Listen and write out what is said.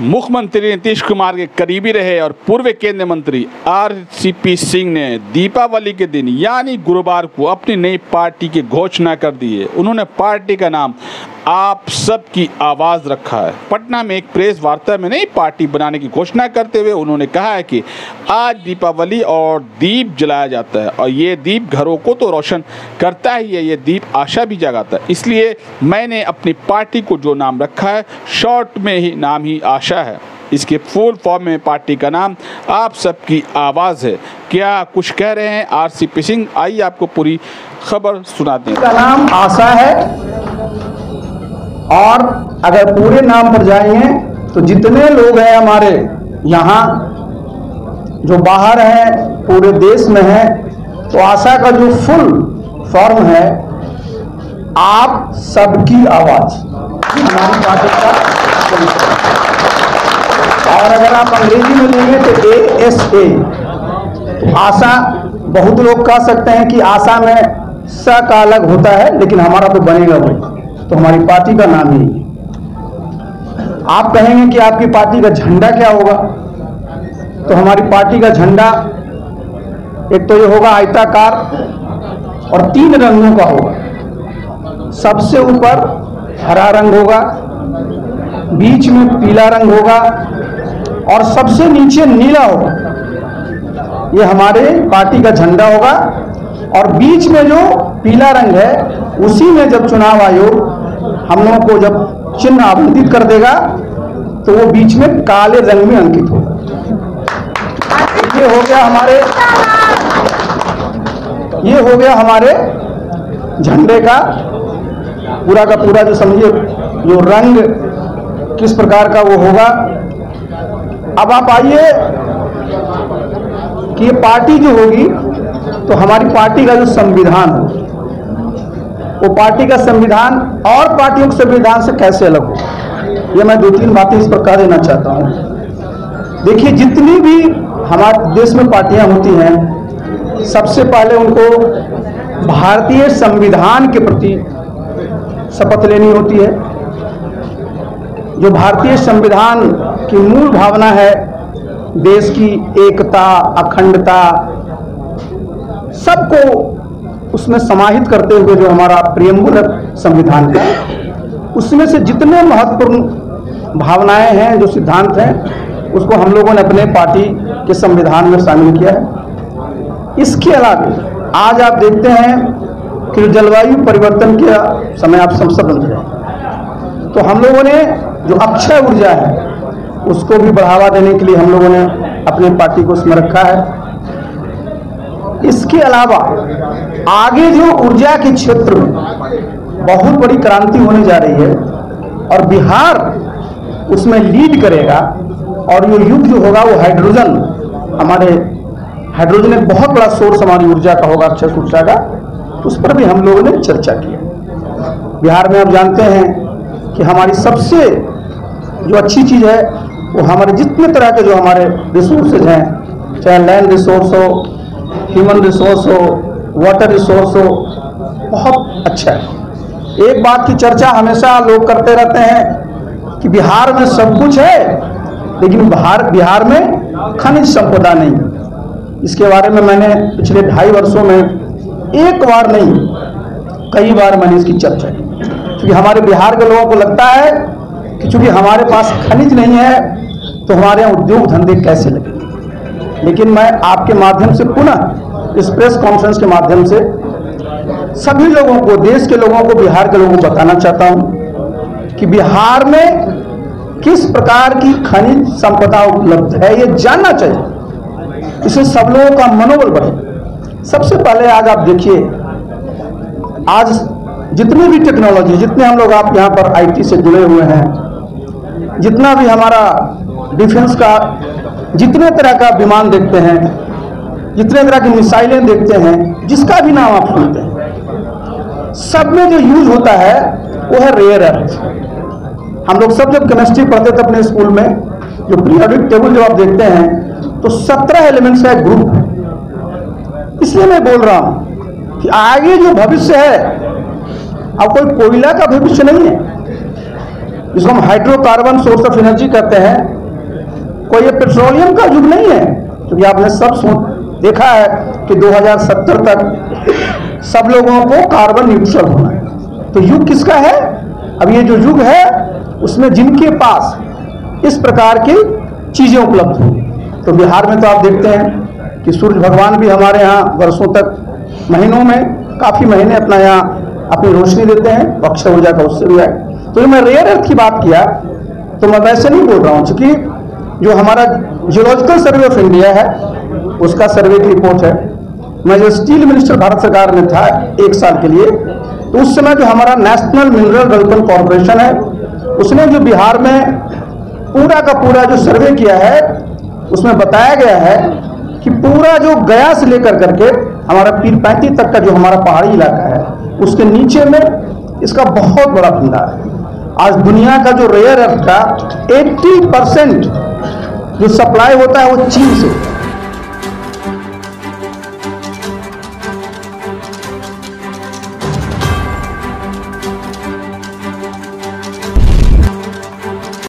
मुख्यमंत्री नीतीश कुमार के करीबी रहे और पूर्व केंद्रीय मंत्री आरसीपी सिंह ने दीपावली के दिन, यानी गुरुवार को, अपनी नई पार्टी की घोषणा कर दी है। उन्होंने पार्टी का नाम आप सबकी आवाज़ रखा है। पटना में एक प्रेस वार्ता में नई पार्टी बनाने की घोषणा करते हुए उन्होंने कहा है कि आज दीपावली और दीप जलाया जाता है और ये दीप घरों को तो रोशन करता ही है, ये दीप आशा भी जगाता है। इसलिए मैंने अपनी पार्टी को जो नाम रखा है, शॉर्ट में ही नाम ही आशा है। इसके फुल फॉर्म में पार्टी का नाम आप सबकी आवाज़ है। क्या कुछ कह रहे हैं? आर सी पी सिंह आइए आपको पूरी खबर सुनाते हैं का नाम आशा है। और अगर पूरे नाम पर जाएँगे तो जितने लोग हैं हमारे यहाँ, जो बाहर हैं, पूरे देश में हैं तो आशा का जो फुल फॉर्म है, आप सबकी आवाज़। हमारी पार्टी का। और अगर आप अंग्रेज़ी में लेंगे तो ए एस ए आशा, बहुत लोग कह सकते हैं कि आशा में स का अलग होता है, लेकिन हमारा तो बनेगा वही तो हमारी पार्टी का नाम ही है। आप कहेंगे कि आपकी पार्टी का झंडा क्या होगा? तो हमारी पार्टी का झंडा, एक तो ये होगा आयताकार और तीन रंगों का होगा। सबसे ऊपर हरा रंग होगा, बीच में पीला रंग होगा और सबसे नीचे नीला होगा। ये हमारे पार्टी का झंडा होगा। और बीच में जो पीला रंग है, उसी में जब चुनाव आयोग हम लोगों को जब चिन्ह आवंटित कर देगा तो वो बीच में काले रंग में अंकित होगा। ये हो गया हमारे ये हो गया हमारे झंडे का पूरा का पूरा जो समझिए, जो रंग किस प्रकार का वो होगा अब आप आइए कि ये पार्टी जो होगी तो हमारी पार्टी का जो संविधान हो, वो पार्टी का संविधान और पार्टियों के संविधान से कैसे अलग हो? ये मैं दो तीन बातें इस पर कह देना चाहता हूँ। देखिए, जितनी भी हमारे देश में पार्टियाँ होती हैं, सबसे पहले उनको भारतीय संविधान के प्रति शपथ लेनी होती है। जो भारतीय संविधान की मूल भावना है देश की एकता, अखंडता, सबको उसमें समाहित करते हुए जो हमारा प्रियम्बुल संविधान है, उसमें से जितने महत्वपूर्ण भावनाएँ हैं, जो सिद्धांत हैं, उसको हम लोगों ने अपने पार्टी के संविधान में शामिल किया है। इसके अलावा आज आप देखते हैं कि जलवायु परिवर्तन के समय आप संसद बन रहे तो हम लोगों ने जो अक्षय ऊर्जा है उसको भी बढ़ावा देने के लिए हम लोगों ने अपनी पार्टी को उसमें रखा है। इसके अलावा आगे जो ऊर्जा के क्षेत्र में बहुत बड़ी क्रांति होने जा रही है और बिहार उसमें लीड करेगा और ये युग जो होगा वो हाइड्रोजन, हमारे हाइड्रोजन एक बहुत बड़ा सोर्स हमारी ऊर्जा का होगा, अक्षय ऊर्जा का। उस पर भी हम लोगों ने चर्चा की बिहार में आप जानते हैं कि हमारी सबसे जो अच्छी चीज़ है वो हमारे जितने तरह के जो हमारे रिसोर्सेज हैं, चाहे लैंड रिसोर्स हो ह्यूमन रिसोर्स हो वाटर रिसोर्स हो, बहुत अच्छा है। एक बात की चर्चा हमेशा लोग करते रहते हैं कि बिहार में सब कुछ है, लेकिन बिहार बिहार में खनिज संपदा नहीं इसके बारे में मैंने पिछले ढाई वर्षों में एक बार नहीं, कई बार मैंने इसकी चर्चा की। क्योंकि हमारे बिहार के लोगों को लगता है कि चूँकि हमारे पास खनिज नहीं है तो हमारे यहाँ उद्योग धंधे कैसे लगे? लेकिन मैं आपके माध्यम से पुनः इस प्रेस कॉन्फ्रेंस के माध्यम से सभी लोगों को, देश के लोगों को, बिहार के लोगों को बताना चाहता हूँ कि बिहार में किस प्रकार की खनिज संपदा उपलब्ध है, ये जानना चाहिए। इससे सब लोगों का मनोबल बढ़े। सबसे पहले आज आप देखिए, आज जितनी भी टेक्नोलॉजी जितने हम लोग आप यहाँ पर आईटी से जुड़े हुए हैं, जितना भी हमारा डिफेंस का जितने तरह का विमान देखते हैं, जितने तरह की मिसाइलें देखते हैं, जिसका भी नाम आप सुनते हैं, सब में जो यूज़ होता है, वो है रेयर अर्थ हम लोग सब जब केमिस्ट्री पढ़ते थे अपने स्कूल में, जो पीरियोडिक टेबल जब आप देखते हैं तो सत्रह एलिमेंट्स का ग्रुप इसलिए मैं बोल रहा हूँ कि आगे जो भविष्य है, अब कोई कोयला का भविष्य नहीं है। जिसको हम हाइड्रोकार्बन सोर्स ऑफ़ एनर्जी कहते हैं कोई ये पेट्रोलियम का युग नहीं है। क्योंकि आपने सब सोच देखा है कि 2070 तक सब लोगों को कार्बन न्यूट्रल होना है। तो युग किसका है? अब ये जो युग है, उसमें जिनके पास इस प्रकार की चीज़ें उपलब्ध हों। तो बिहार में तो आप देखते हैं कि सूर्य भगवान भी हमारे यहाँ वर्षों तक, महीनों में, काफ़ी महीने अपना यहाँ अपनी रोशनी देते हैं अक्षय ऊर्जा का उससे भी है। तो ये मैं रेयर अर्थ की बात किया तो मैं वैसे नहीं बोल रहा हूँ, चूँकि जो हमारा जियोलॉजिकल सर्वे ऑफ़ इंडिया है, उसका सर्वे की रिपोर्ट है। मैं जो स्टील मिनिस्टर भारत सरकार में था एक साल के लिए तो उस समय जो हमारा नेशनल मिनरल डेवलपमेंट कॉरपोरेशन है, उसने जो बिहार में पूरा का पूरा जो सर्वे किया है, उसमें बताया गया है कि पूरा जो गया से लेकर करके हमारा पीर पैंती तक का जो हमारा पहाड़ी इलाका है, उसके नीचे में इसका बहुत बड़ा भंडार है। आज दुनिया का जो रेयर अर्थ का 80 परसेंट जो सप्लाई होता है वो चीन से। होता है